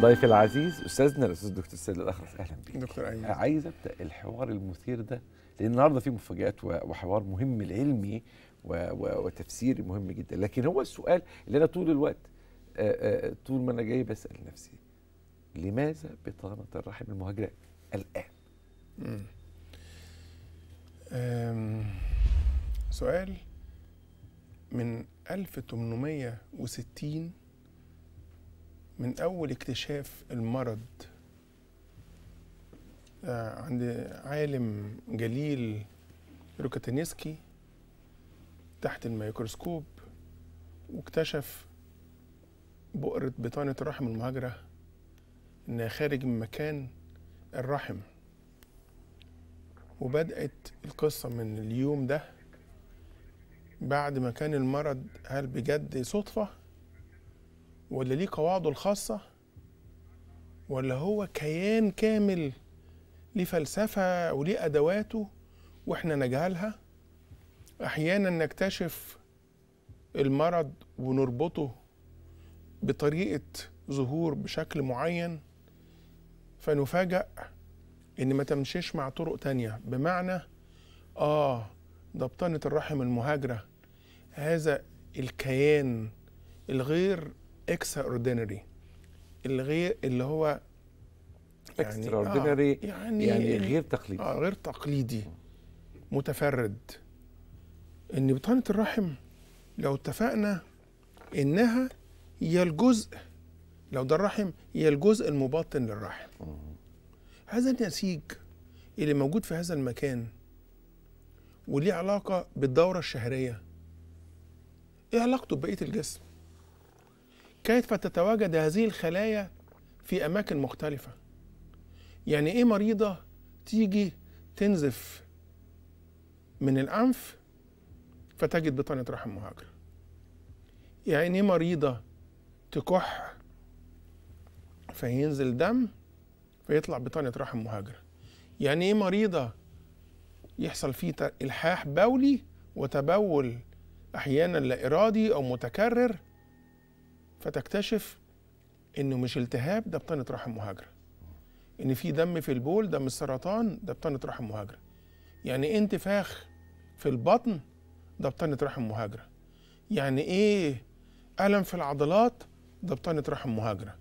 ضيفي العزيز أستاذنا الأستاذ دكتور سيد الاخرس أهلا بك دكتور أيمن. عايز أبدأ الحوار المثير ده لأن النهارده في مفاجآت وحوار مهم العلمي و- و- وتفسيري مهم جدا. لكن هو السؤال اللي أنا طول الوقت آه، آه، طول ما أنا جاي بسأل نفسي لماذا بطانة الرحم المهاجرة الآن؟ سؤال من 1860 من أول اكتشاف المرض آه، عند عالم جليل روكيتانسكي تحت الميكروسكوب واكتشف بؤرة بطانة الرحم المهاجرة إنها خارج من مكان الرحم. وبدأت القصة من اليوم ده بعد ما كان المرض هل بجد صدفة؟ ولا ليه قواعده الخاصة ولا هو كيان كامل ليه فلسفة وليه أدواته وإحنا نجهلها؟ أحيانا نكتشف المرض ونربطه بطريقة ظهور بشكل معين فنفاجأ إن ما تمشيش مع طرق تانية. بمعنى آه ده بطانة الرحم المهاجرة. هذا الكيان الغير extraordinary الغير اللي هو extraordinary آه يعني, يعني غير تقليدي. آه غير تقليدي. متفرد. إن بطانة الرحم لو اتفقنا إنها هي الجزء لو ده الرحم هي الجزء المبطن للرحم. هذا النسيج اللي موجود في هذا المكان وليه علاقة بالدورة الشهرية. إيه علاقته ببقية الجسم؟ كيف تتواجد هذه الخلايا في أماكن مختلفة؟ يعني إيه مريضة تيجي تنزف من الأنف فتجد بطانة رحم مهاجرة؟ يعني إيه مريضة تكح فينزل دم فيطلع بطانة رحم مهاجرة؟ يعني إيه مريضة يحصل فيه إلحاح بولي وتبول أحيانا لا إرادي أو متكرر فتكتشف إنه مش التهاب ده بطانة رحم مهاجرة. إن في دم في البول ده مش سرطان ده بطانة رحم مهاجرة. يعني إيه انتفاخ في البطن؟ ده بطانة رحم مهاجرة. يعني إيه ألم في العضلات؟ ده بطانة رحم مهاجرة.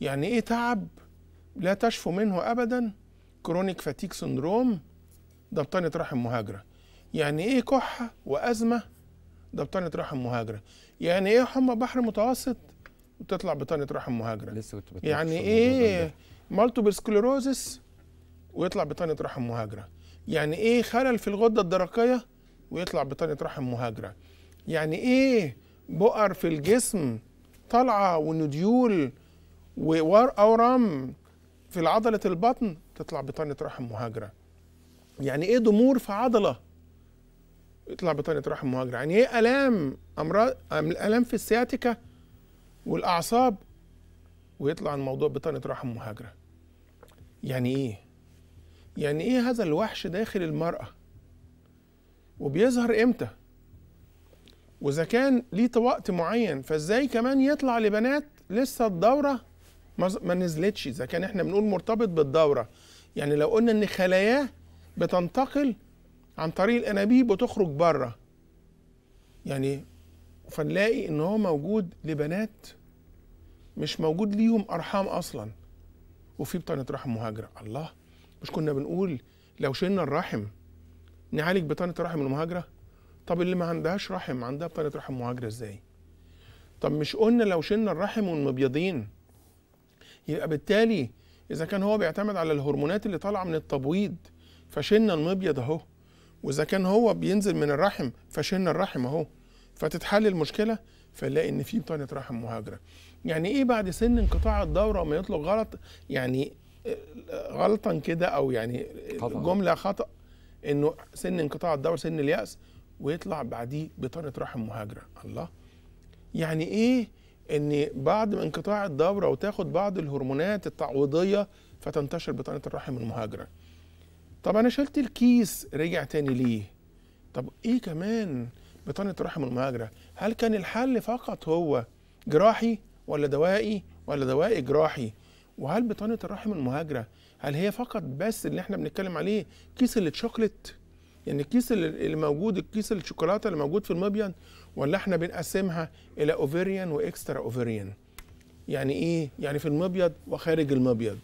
يعني إيه تعب لا تشفى منه ابدا؟ chronic fatigue syndrome ده بطانة رحم مهاجرة. يعني إيه كحة وأزمة؟ ده بطانة رحم مهاجرة. يعني إيه حمى بحر متوسط؟ وتطلع بطانة رحم مهاجرة. لسه يعني. إيه multiple sclerosis ويطلع بطانة رحم مهاجرة. يعني إيه خلل في الغدة الدرقية ويطلع بطانة رحم مهاجرة. يعني إيه بؤر في الجسم طالعه ونديول واورام في عضلة البطن تطلع بطانة رحم مهاجرة. يعني إيه ضمور في عضلة يطلع بطانة رحم مهاجرة؟ يعني إيه آلام أمراض أم- آلام في السياتيكا والأعصاب ويطلع الموضوع بطانة رحم مهاجرة. يعني إيه؟ يعني إيه هذا الوحش داخل المرأة؟ وبيظهر إمتى؟ وإذا كان ليه وقت معين فإزاي كمان يطلع لبنات لسه الدورة ما نزلتش؟ إذا كان إحنا بنقول مرتبط بالدورة. يعني لو قلنا إن خلاياه بتنتقل عن طريق الأنابيب وتخرج بره يعني فنلاقي إن هو موجود لبنات مش موجود ليهم أرحام أصلا. وفي بطانة رحم مهاجرة. الله مش كنا بنقول لو شلنا الرحم نعالج بطانة الرحم المهاجرة؟ طب اللي ما عندهاش رحم عندها بطانة رحم مهاجرة إزاي؟ طب مش قلنا لو شلنا الرحم والمبيضين؟ يبقى بالتالي إذا كان هو بيعتمد على الهرمونات اللي طالعة من التبويض فشلنا المبيض أهو. وإذا كان هو بينزل من الرحم فشلنا الرحم أهو. فتتحل المشكلة فنلاقي إن في بطانة رحم مهاجرة. يعني إيه بعد سن انقطاع الدورة ما يطلق غلط؟ يعني آه، غلطا كده أو يعني خطأ. جملة خطأ إنه سن انقطاع الدورة سن اليأس ويطلع بعديه بطانة رحم مهاجرة. الله. يعني إيه إن بعد ما انقطاع الدورة وتاخد بعض الهرمونات التعويضية فتنتشر بطانة الرحم المهاجرة؟ طب أنا شلت الكيس رجع تاني ليه؟ طب إيه كمان بطانة الرحم المهاجرة؟ هل كان الحل فقط هو جراحي؟ ولا دوائي ولا دوائي جراحي؟ وهل بطانه الرحم المهاجرة هل هي فقط بس اللي إحنا بنتكلم عليه كيس الشوكليت؟ يعني الكيس اللي اللي موجود الكيس الشوكولاتة اللي موجود في المبيض ولا إحنا بنقسمها إلى ovarian و extra ovarian يعني إيه؟ يعني في المبيض وخارج المبيض.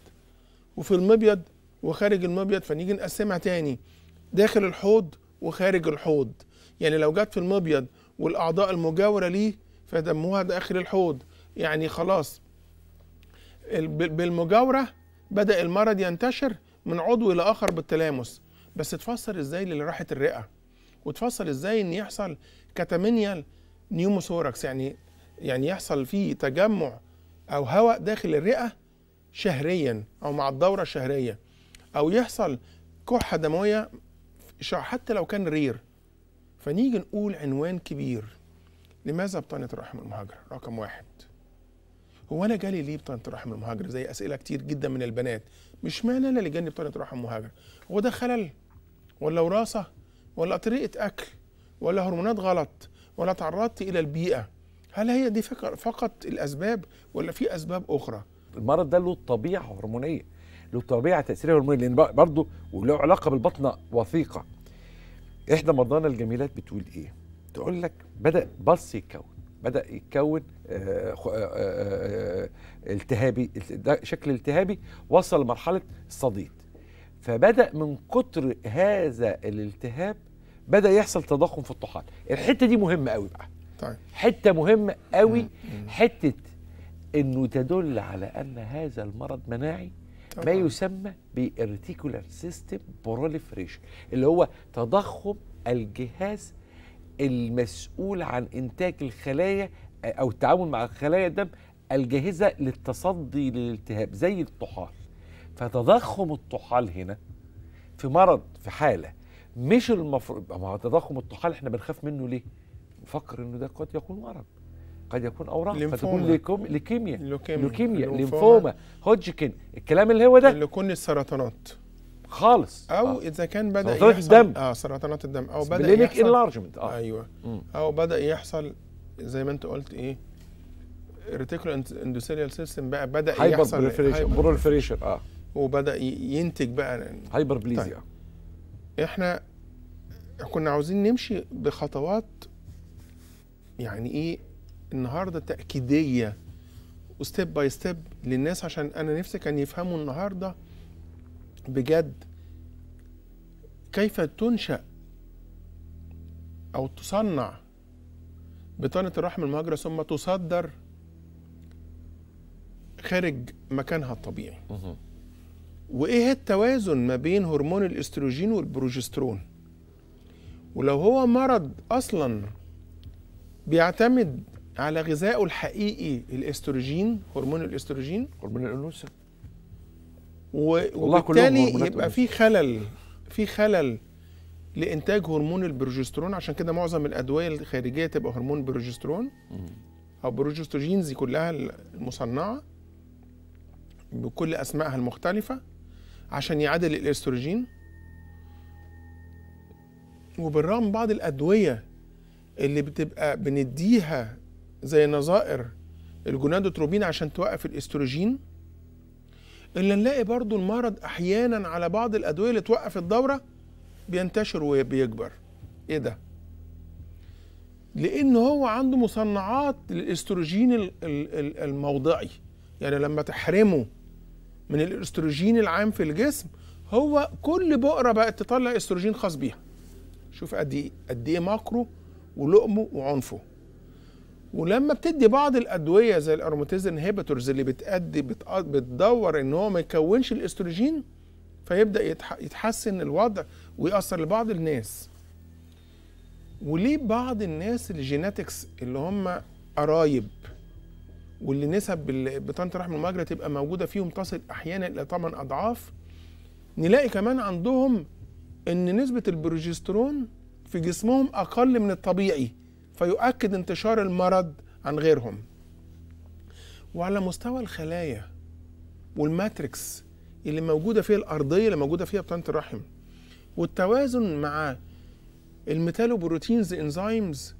وفي المبيض وخارج المبيض فنيجي نقسمها تاني. داخل الحوض وخارج الحوض. يعني لو جت في المبيض والأعضاء المجاورة ليه فضموها داخل الحوض. يعني خلاص. ال- بال- بالمجاورة بدأ المرض ينتشر من عضو إلى آخر بالتلامس. بس تفسر إزاي لو راحت الرئة؟ وتفسر إزاي إن يحصل catamenial pneumothorax يعني يعني يحصل فيه تجمع أو هواء داخل الرئة شهريا أو مع الدورة الشهريه أو يحصل كحة دموية حتى لو كان رير. فنيجي نقول عنوان كبير. لماذا بطانة الرحم المهاجره رقم واحد. هو أنا جالي ليه بطانه الرحم المهاجره زي أسئلة كتير جدا من البنات. مش معنى أنا اللي جاني بطانه الرحم المهاجره هو ده خلل؟ ولا وراثة؟ ولا طريقة أكل؟ ولا هرمونات غلط؟ ولا تعرضت إلى البيئة؟ هل هي دي فقط الأسباب؟ ولا في أسباب أخرى؟ المرض ده له طبيعة هرمونية له طبيعة تأثيرية هرمونية لأن برضه وله علاقة بالبطنة وثيقة. إحدى مرضانا الجميلات بتقول إيه؟ تقول لك بدأ بص يتكون. بدأ يتكون آه، آه، آه، التهابي ده شكل التهابي وصل لمرحلة الصديد. فبدأ من كتر هذا الالتهاب بدأ يحصل تضخم في الطحال. الحتة دي مهمة قوي بقى. طيب. حتة مهمة قوي حتة إنه تدل على أن هذا المرض مناعي ما. يسمى ب reticular system proliferation اللي هو تضخم الجهاز المسؤول عن إنتاج الخلايا أو التعامل مع خلايا الدم الجاهزة للتصدي للالتهاب زي الطحال فتضخم الطحال هنا في مرض في حالة مش المفروض ما هو تضخم الطحال إحنا بنخاف منه ليه؟ نفكر إنه ده قد يكون مرض قد يكون اورام ليمفوما. فتكون leuk- leukemia ال lymphoma. lymphoma Hodgkin الكلام اللي هو ده اللي كل السرطانات خالص. أو آه. إذا كان بدأ سرطانات يحصل الدم. آه سرطانات الدم. أو بدأ يحصل enlargement آه. أيوه. مم. أو بدأ يحصل زي ما أنت قلت إيه reticuloendothelial system بقى بدأ hyper يحصل proliferation آه. وبدأ ينتج بقى. hyperplasia طيب. إحنا كنا عاوزين نمشي بخطوات يعني إيه النهارده تأكيدية و step by step للناس عشان أنا نفسي كان يفهموا النهارده بجد كيف تنشأ أو تصنع بطانة الرحم المهاجرة ثم تصدر خارج مكانها الطبيعي. وإيه التوازن ما بين هرمون الاستروجين والبروجسترون؟ ولو هو مرض أصلا بيعتمد على غذائه الحقيقي الاستروجين هرمون الاستروجين؟ هرمون الأنوثة. وبالتالي يبقى. في خلل في خلل لإنتاج هرمون البروجسترون. عشان كده معظم الأدوية الخارجية تبقى هرمون بروجسترون أو progestogens دي كلها المصنعة بكل أسمائها المختلفة عشان يعادل الإستروجين. وبالرغم بعض الأدوية اللي بتبقى بنديها زي نظائر ال gonadotropin عشان توقف الإستروجين إلا نلاقي برضو المرض أحيانا على بعض الأدوية اللي توقف الدورة بينتشر وبيكبر. إيه ده؟ لأن هو عنده مصنعات ال- الموضعي. يعني لما تحرمه من الإستروجين العام في الجسم هو كل بقره بقت تطلع إستروجين خاص بيها. شوف قد إيه قد إيه ماكرو ولقمه وعنفه. ولما بتدي بعض الأدوية زي الاروماتيز انهبيتورز اللي بتأدي بتأ- بتدور ان هو ما يكونش الأستروجين فيبدأ يتح- يتحسن الوضع ويأثر لبعض الناس. وليه بعض الناس ال genetics اللي هم قرايب واللي نسب بطانه الرحم المهاجره تبقى موجودة فيهم تصل أحيانا إلى 8 أضعاف نلاقي كمان عندهم إن نسبة البروجسترون في جسمهم أقل من الطبيعي. فيؤكد انتشار المرض عن غيرهم. وعلى مستوى الخلايا وال matrix اللي موجودة فيها الأرضية اللي موجودة فيها بطانه الرحم والتوازن مع ال metalloproteins enzymes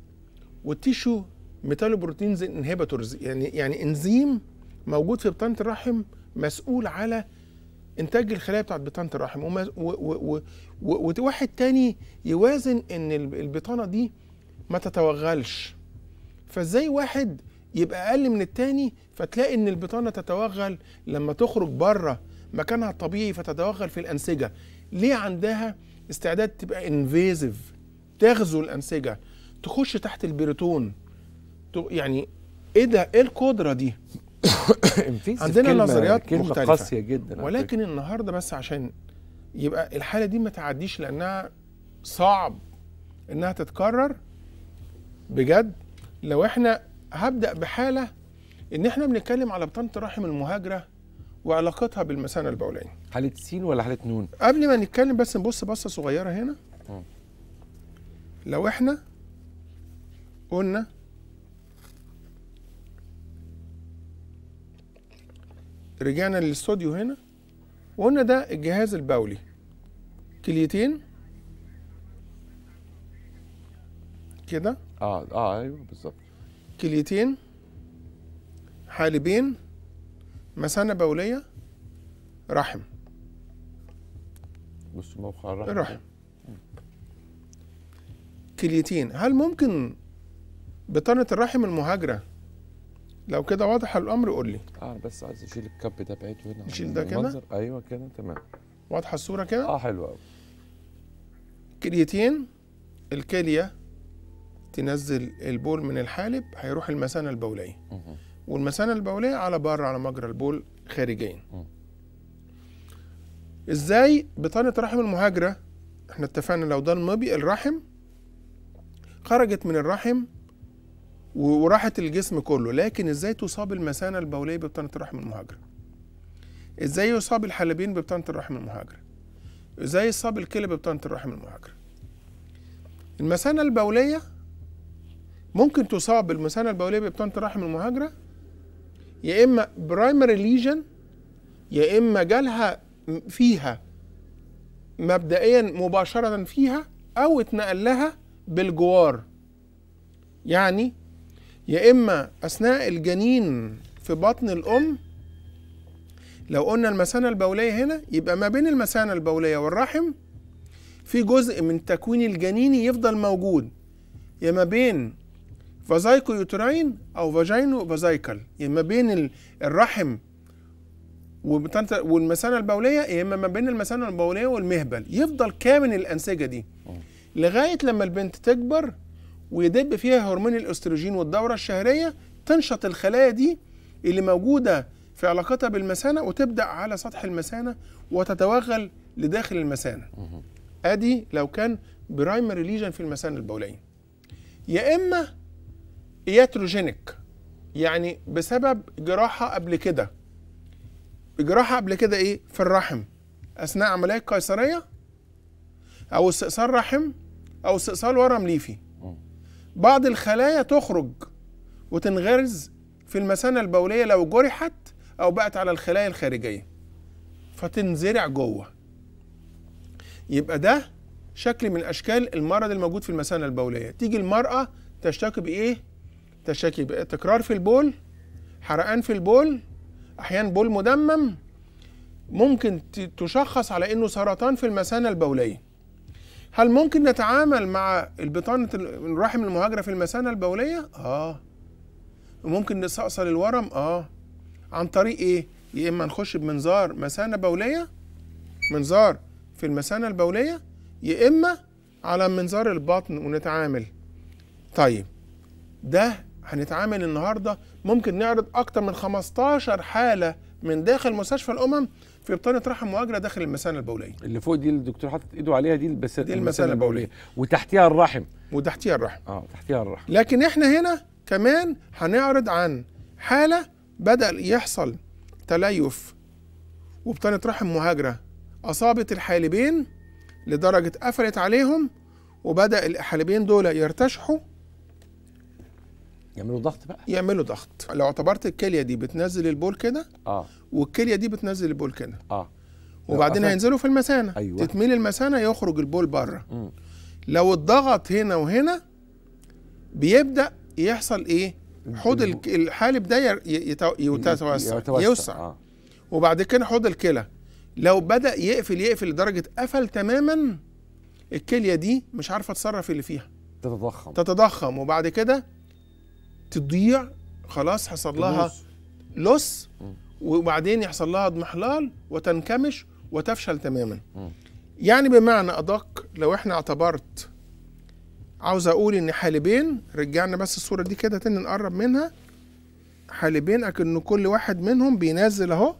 وال tissue metalloproteins inhibitors يعني يعني إنزيم موجود في بطانه الرحم مسؤول على إنتاج الخلايا بتاعت بطانه الرحم. وواحد تاني يوازن إن الب- البطانة دي ما تتوغلش. فازاي واحد يبقى أقل من التاني فتلاقي إن البطانة تتوغل لما تخرج بره مكانها الطبيعي فتتوغل في الأنسجة؟ ليه عندها استعداد تبقى invasive تغزو الأنسجة تخش تحت البريتون يعني إيه ده؟ إيه القدرة دي؟ عندنا كلمة نظريات كلمة مختلفة. قاسية جدا ولكن النهارده بس عشان يبقى الحالة دي ما تعديش لأنها صعب إنها تتكرر بجد لو إحنا هبدأ بحالة إن إحنا بنتكلم على بطانة الرحم المهاجرة وعلاقتها بالمثانة البوليه. حالة سين ولا حالة نون؟ قبل ما نتكلم بس نبص بصة صغيرة هنا مم. لو إحنا قلنا رجعنا للاستوديو هنا وقلنا ده الجهاز البولي كليتين كده آه آه أيوه بالظبط كليتين حالبين مثانه بولية رحم. بص موقع الرحم الرحم كليتين. هل ممكن بطانة الرحم المهاجرة؟ لو كده واضح الأمر قول لي. آه بس عايز أشيل الكب ده بعيده هنا نشيل ده كده؟ أيوه كده تمام. واضحة الصورة كده؟ آه حلو قوي كليتين الكلية تنزل البول من الحالب هيروح المثانة البولية. والمثانة البولية على بره على مجرى البول خارجيا. إزاي؟ بطانة الرحم المهاجرة. إحنا اتفقنا لو ده المبي الرحم خرجت من الرحم وراحت الجسم كله. لكن إزاي تصاب المثانة البولية ببطانة الرحم المهاجرة؟ إزاي يصاب الحالبين ببطانة الرحم المهاجرة؟ إزاي يصاب الكلى ببطانة الرحم المهاجرة؟ المثانة البولية ممكن تصاب بالمثانة البولية ببطانة الرحم المهاجرة؟ يا إما primary lesion يا إما جالها فيها مبدئيا مباشرة فيها أو اتنقل لها بالجوار. يعني يا إما أثناء الجنين في بطن الأم لو قلنا المثانة البولية هنا يبقى ما بين المثانة البولية والرحم في جزء من تكوين الجنيني يفضل موجود. يا ما بين فازايكو يوتراين أو فاجينو فازايكل يا ما بين ال- الرحم والمثانة البولية يا إما ما بين المثانة البولية والمهبل. يفضل كامل الأنسجة دي. لغاية لما البنت تكبر ويدب فيها هرمون الأستروجين والدورة الشهرية تنشط الخلايا دي اللي موجودة في علاقتها بالمثانة وتبدأ على سطح المثانة وتتوغل لداخل المثانة. أدي لو كان primary lesion في المثانة البولية. يا إما iatrogenic يعني بسبب جراحة قبل كده. جراحة قبل كده إيه؟ في الرحم. أثناء عملية قيصرية أو استئصال رحم أو استئصال ورم ليفي. بعض الخلايا تخرج وتنغرز في المثانة البولية لو جرحت أو بقت على الخلايا الخارجية. فتنزرع جوه. يبقى ده شكل من أشكال المرض الموجود في المثانة البولية. تيجي المرأة تشتكي بإيه؟ تشتكي بتكرار في البول حرقان في البول أحيانا بول مدمم ممكن تشخص على إنه سرطان في المثانة البولية. هل ممكن نتعامل مع البطانة الرحم المهاجرة في المثانة البولية؟ آه. ممكن نستأصل الورم؟ آه. عن طريق إيه؟ يا إما نخش بمنظار مثانة بولية منظار في المثانة البولية يا إما على منظار البطن ونتعامل. طيب ده هنتعامل النهارده ممكن نعرض أكتر من 15 حالة من داخل مستشفى الأمم في بطانة رحم مهاجره داخل المثانه البولية. اللي فوق دي الدكتور حاطط إيده عليها دي البس دي المثانة البولية. وتحتيها الرحم. وتحتيها الرحم. آه تحتيها الرحم. لكن إحنا هنا كمان هنعرض عن حالة بدأ يحصل تليف وبطانة رحم مهاجرة أصابت الحالبين لدرجة قفلت عليهم وبدأ الحالبين دول يرتشحوا يعملوا ضغط بقى. يعملوا ضغط. لو اعتبرت الكلية دي بتنزل البول كده آه. والكلية دي بتنزل البول كده. آه. وبعدين لو هينزلوا في المثانة أيوة. تتميل المثانة يخرج البول بره. مم. لو اتضغط هنا وهنا بيبدأ يحصل إيه؟ حوض الحالب ده يتوسع. يوسع. آه. وبعد كده حوض الكلى. لو بدأ يقفل يقفل لدرجة قفل تماما الكلية دي مش عارفة تصرف اللي فيها. تتضخم. تتضخم. وبعد كده تضيع خلاص حصل لها مم. وبعدين يحصل لها اضمحلال وتنكمش وتفشل تماما. يعني بمعنى أدق لو إحنا اعتبرت عاوز أقول إن حالبين رجعنا بس الصورة دي كده تاني نقرب منها. حالبين أكن كل واحد منهم بينزل أهو.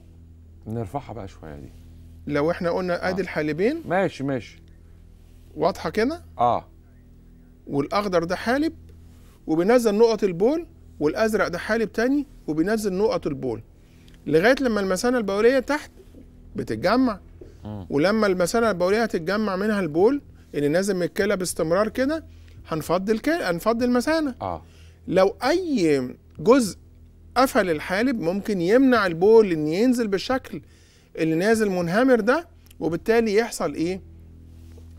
نرفعها بقى شوية دي. لو إحنا قلنا أدي آه. الحالبين. ماشي ماشي. واضحة كده؟ آه. والأخضر ده حالب وبينزل نقط البول والأزرق ده حالب تاني وبينزل نقط البول. لغاية لما المثانة البولية تحت بتتجمع. ولما المثانة البولية هتتجمع منها البول اللي نازل من الكلى باستمرار كده هنفضي الكلى هنفضي المثانه آه. لو أي جزء قفل الحالب ممكن يمنع البول إن ينزل بالشكل اللي نازل منهمر ده وبالتالي يحصل إيه؟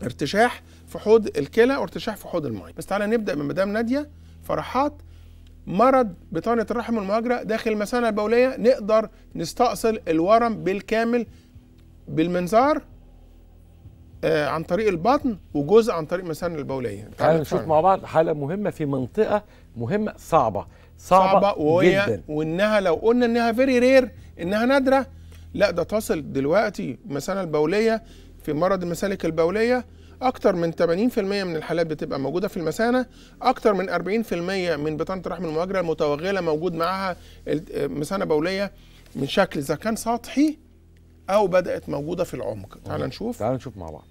ارتشاح في حوض الكلى وارتشاح في حوض المية. بس تعالى نبدأ من مدام نادية. فرحات مرض بطانة الرحم المهاجره داخل المثانه البولية نقدر نستأصل الورم بالكامل بالمنظار آه عن طريق البطن وجزء عن طريق المثانه البولية. تعالى نشوف مع بعض حالة مهمة في منطقة مهمة صعبة. صعبة, صعبة وهي جدا. وإنها لو قلنا إنها فيري رير إنها نادرة لا ده تصل دلوقتي المثانة البولية في مرض المسالك البولية أكتر من 80% من الحالات بتبقى موجودة في المثانة أكتر من 40% من بطانة الرحم المهاجرة المتوغلة موجود معاها مثانة بولية من شكل إذا كان سطحي أو بدأت موجودة في العمق. تعال نشوف. تعالى نشوف مع بعض.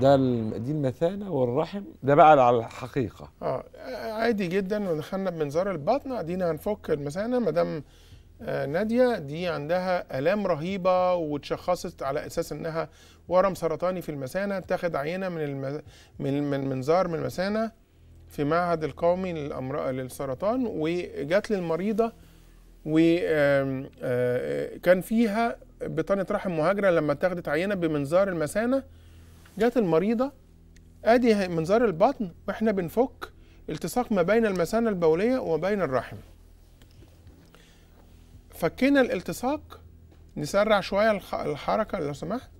ده دي المثانة والرحم ده بقى على الحقيقة. آه عادي جدا ودخلنا بمنظار البطن. ادينا هنفك المثانة. مدام آه، نادية دي عندها آلام رهيبة واتشخصت على أساس إنها ورم سرطاني في المثانة. اتاخد عينة من الم... من من منظار من المثانة في معهد القومي للامراض للسرطان وجات للمريضة وكان فيها بطانة رحم مهاجرة لما اتاخدت عينة بمنظار المثانة. جات المريضة آدي منظار البطن وإحنا بنفك التصاق ما بين المثانة البولية وما بين الرحم. فكينا الالتصاق نسرع شوية الحركة لو سمحت.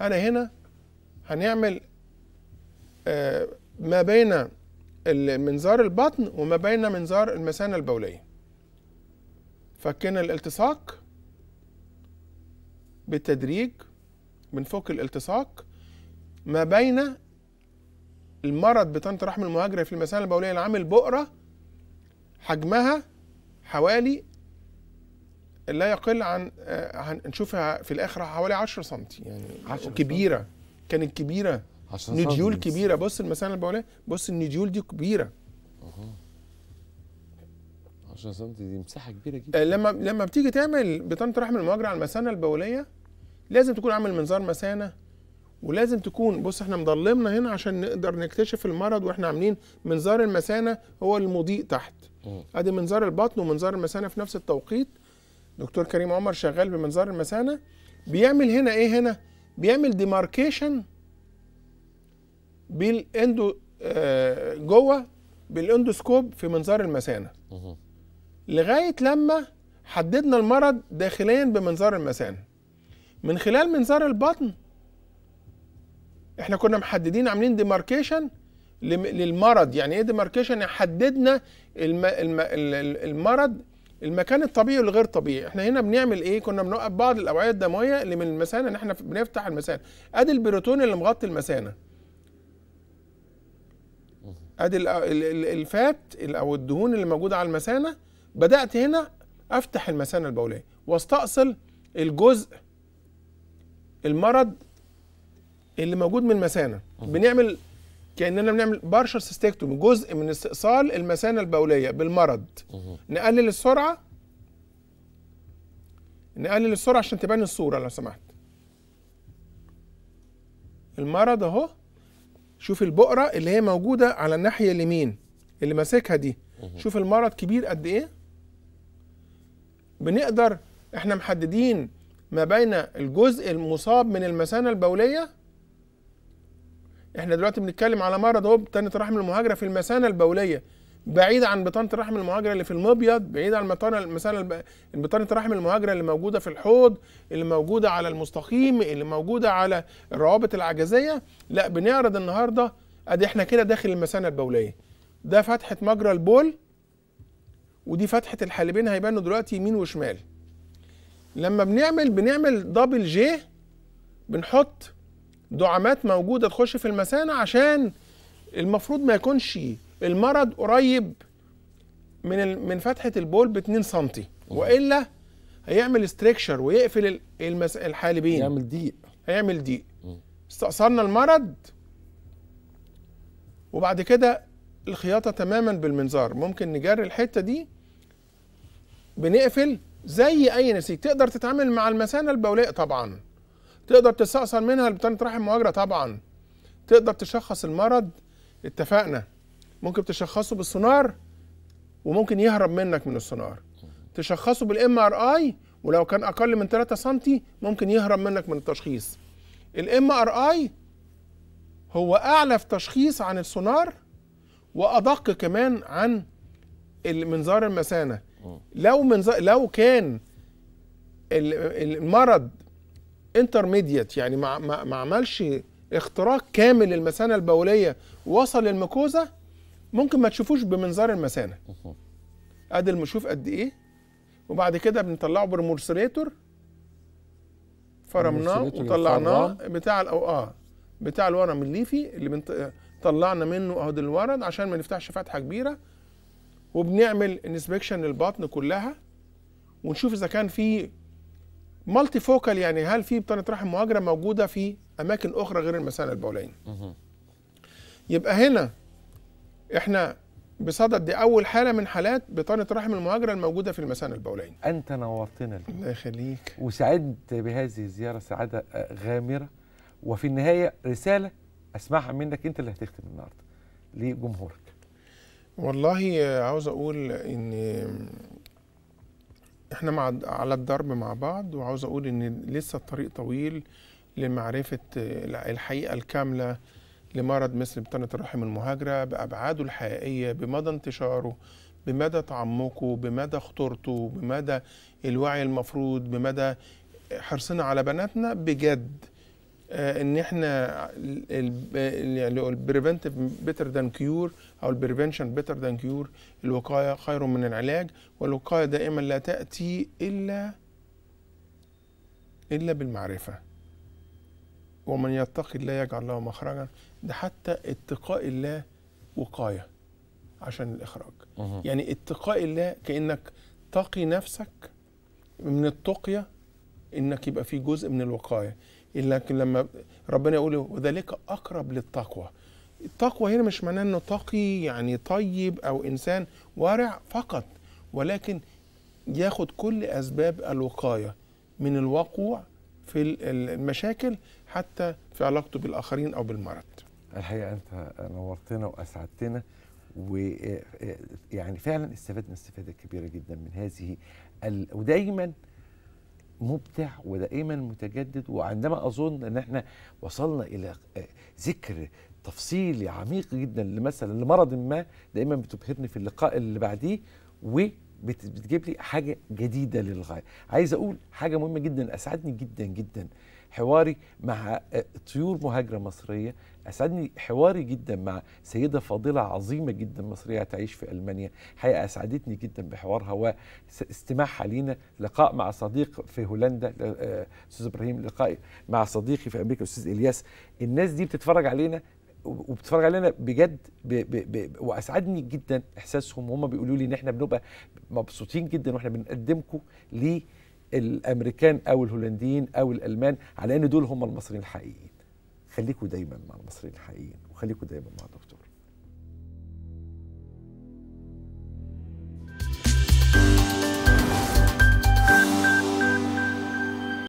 أنا هنا هنعمل آه، ما بين منظار البطن وما بين منظار المثانة البولية. فكينا الالتصاق بالتدريج بنفك الالتصاق. ما بين المرض بطانة الرحم المهاجرة في المثانة البولية اللي عامل بؤرة حجمها حوالي لا يقل عن آه، هنشوفها في الآخر حوالي 10 سم يعني 10 كبيرة كانت كبيرة. عشان نديول. كبيرة. بص المثانة البولية بص النديول دي كبيرة. 10 سم دي مساحة كبيرة جدا. آه، لما لما بتيجي تعمل بطانه رحم المهاجرة على المثانة البولية لازم تكون عامل منظار مثانة ولازم تكون بص إحنا مضلمنا هنا عشان نقدر نكتشف المرض وإحنا عاملين منظار المثانة هو المضيء تحت. ادي منظار البطن ومنظار المثانة في نفس التوقيت. دكتور كريم عمر شغال بمنظار المثانة. بيعمل هنا إيه هنا؟ بيعمل ديماركيشن بالاندو آه، جوه بال endoscope في منظار المثانة. لغاية لما حددنا المرض داخليا بمنظار المثانة. من خلال منظار البطن إحنا كنا محددين عاملين demarcation للمرض. يعني إيه demarcation يعني حددنا الم... الم... ال- ال- المرض المكان الطبيعي والغير طبيعي. إحنا هنا بنعمل إيه؟ كنا بنوقف بعض الأوعية الدموية اللي من المثانة ان إحنا بنفتح المثانة. ادي البريتون اللي مغطي المثانة. ادي ال- ال- ال- ال fat ال- أو الدهون اللي موجودة على المثانة. بدأت هنا أفتح المثانة البولية. واستأصل الجزء المرض اللي موجود من المثانة. بنعمل كأننا بنعمل partial cystectomy جزء من استئصال المثانة البولية بالمرض. نقلل السرعة نقلل السرعة عشان تبان الصورة لو سمحت. المرض أهو شوف البقره اللي هي موجودة على الناحية اليمين اللي ماسكها دي. شوف المرض كبير قد إيه. بنقدر إحنا محددين ما بين الجزء المصاب من المثانة البولية إحنا دلوقتي بنتكلم على مرض اهو بطانه الرحم المهاجرة في المثانة البولية. بعيد عن بطانة الرحم المهاجرة اللي في المبيض بعيد عن بطانة الب- بطانة الرحم المهاجرة اللي موجودة في الحوض اللي موجودة على المستقيم اللي موجودة على الروابط العجزية. لا بنعرض النهارده ادي إحنا كده داخل المثانة البولية. ده فتحة مجرى البول ودي فتحة الحالبين هيبانوا دلوقتي يمين وشمال. لما بنعمل بنعمل دبل جي بنحط دعامات موجودة تخش في المثانه عشان المفروض ما يكونش المرض قريب من من فتحة البول ب 2 سم وإلا هيعمل ستريكشر ويقفل. الحالبين. يعمل ضيق. هيعمل ضيق. استأصلنا المرض وبعد كده الخياطة تماما بالمنظار. ممكن نجري الحتة دي بنقفل زي أي نسيج. تقدر تتعامل مع المثانة البولية طبعا. تقدر تستأصل منها بطانة رحم مهاجرة طبعا. تقدر تشخص المرض اتفقنا. ممكن تشخصه بالسونار وممكن يهرب منك من السونار. تشخصه بال MRI ولو كان أقل من 3 سم ممكن يهرب منك من التشخيص. ال MRI هو أعلى في تشخيص عن السونار وأدق كمان عن المنظار المثانة. لو منظار لو كان ال- المرض انترميديت يعني ما ما ما عملش اختراق كامل للمثانة البولية وصل للميكوزا ممكن ما تشوفوش بمنظار المثانة. أدي المشوف قد إيه وبعد كده بنطلعه برمورسريتور فرمناه وطلعناه. بتاع الأو آه بتاع الورم الليفي اللي بنط... طلعنا منه أهو الورد عشان ما نفتحش فتحة كبيرة. وبنعمل انسبكشن للبطن كلها ونشوف إذا كان في مالتي فوكال يعني هل في بطانه رحم مهاجرة موجودة في أماكن أخرى غير المثانه البوليه يبقى هنا إحنا بصدد دي أول حالة من حالات بطانه رحم المهاجرة الموجودة في المثانه البوليه أنت نورتنا الله يخليك. وسعدت بهذه الزيارة سعادة آه، غامرة. وفي النهاية رسالة أسمعها منك أنت اللي هتختم النهارده لجمهورك. والله عاوز أقول إن إحنا مع على الضرب مع بعض وعاوز أقول ان لسه الطريق طويل لمعرفة الحقيقة الكاملة لمرض مثل بطانة الرحم المهاجرة بأبعاده الحقيقية بمدى انتشاره بمدى تعمقه بمدى خطورته بمدى الوعي المفروض بمدى حرصنا على بناتنا بجد إن إحنا ال preventive better than cure أو ال prevention better than cure الوقاية خير من العلاج والوقاية دائما لا تأتي إلا إلا بالمعرفة. ومن يتقي الله يجعل له مخرجا. ده حتى اتقاء الله وقاية عشان الإخراج. يعني اتقاء الله كأنك تقي نفسك من التقية إنك يبقى في جزء من الوقاية. لكن لما ربنا يقول وذلك أقرب للتقوى. التقوى هنا مش معناه إنه تقي يعني طيب أو إنسان وارع فقط ولكن ياخد كل أسباب الوقاية من الوقوع في ال- ال- المشاكل حتى في علاقته بالآخرين أو بالمرض. الحقيقة أنت نورتنا وأسعدتنا ويعني فعلا استفدنا استفادة كبيرة جدا من هذه ال... ودايما مبدع ودائما متجدد وعندما أظن أن إحنا وصلنا إلى آه، ذكر تفصيلي عميق جدا لمثلا لمرض ما دائما بتبهرني في اللقاء اللي بعديه وبتجيب لي حاجة جديدة للغاية. عايز أقول حاجة مهمة جدا أسعدني جدا جدا. حواري مع آه، طيور مهاجرة مصرية. أسعدني حواري جدا مع سيدة فاضلة عظيمة جدا مصرية تعيش في ألمانيا. حقيقة أسعدتني جدا بحوارها واستماعها لينا. لقاء مع صديق في هولندا آه، أستاذ إبراهيم. لقاء مع صديقي في أمريكا أستاذ إلياس. الناس دي بتتفرج علينا وبتتفرج علينا بجد ب ب ب وأسعدني جدا إحساسهم. وهم بيقولوا لي إن إحنا بنبقى مبسوطين جدا وإحنا بنقدمكم للامريكان أو الهولنديين أو الألمان على إن دول هم المصريين الحقيقيين. خليكم دايما مع المصريين الحقيقيين خليكم دايما مع دكتور